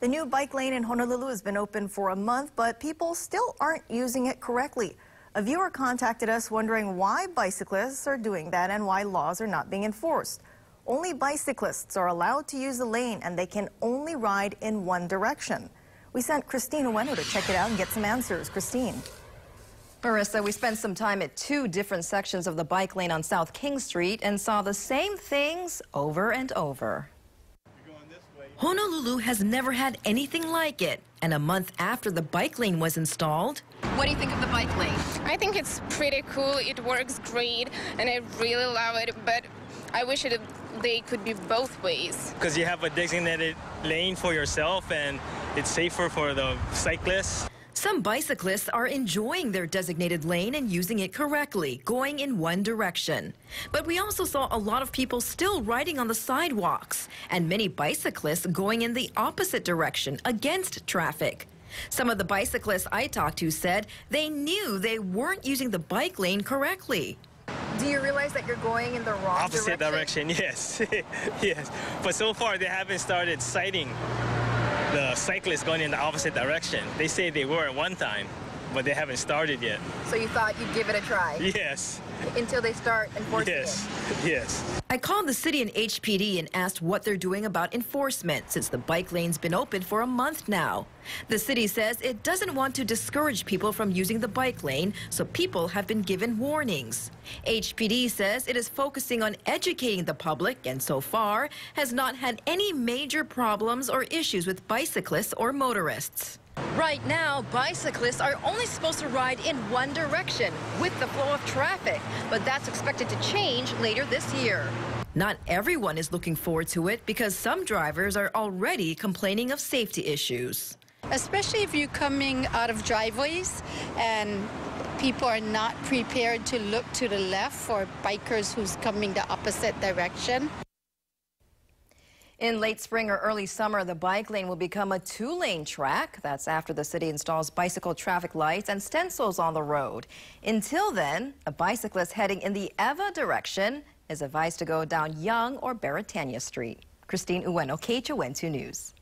The new bike lane in Honolulu has been open for a month, but people still aren't using it correctly. A viewer contacted us wondering why bicyclists are doing that and why laws are not being enforced. Only bicyclists are allowed to use the lane and they can only ride in one direction. We sent Kristine Uyeno to check it out and get some answers. Kristine. Marissa, we spent some time at two different sections of the bike lane on South King Street and saw the same things over and over. Honolulu has never had anything like it. And a month after the bike lane was installed, What do you think of the bike lane? I think it's pretty cool. It works great, and I really love it. But I wish it they could be both ways. because you have a designated lane for yourself and it's safer for the cyclists. Some bicyclists are enjoying their designated lane and using it correctly, going in one direction. But we also saw a lot of people still riding on the sidewalks and many bicyclists going in the opposite direction against traffic. Some of the bicyclists I talked to said they knew they weren't using the bike lane correctly. Do you realize that you're going in the wrong Opposite direction, yes. yes. But so far, they haven't started citing the cyclists going in the opposite direction. They say they were at one time, but they haven't started yet. So you thought you'd give it a try Yes, until they start enforcing yes, yes. I called the city and HPD and asked what they're doing about enforcement since the bike lane's been open for a month now. The city says it doesn't want to discourage people from using the bike lane, so people have been given warnings. HPD says it is focusing on educating the public and so far has not had any major problems or issues with bicyclists or motorists. Right now, bicyclists are only supposed to ride in one direction with the flow of traffic, but that's expected to change later this year. Not everyone is looking forward to it because some drivers are already complaining of safety issues. especially if you're coming out of driveways and people are not prepared to look to the left for bikers who's coming the opposite direction. In late spring or early summer, the bike lane will become a two-lane track. That's after the city installs bicycle traffic lights and stencils on the road. Until then, a bicyclist heading in the Ewa direction is advised to go down Young or Beretania Street. Kristine Uyeno, KHON2 News.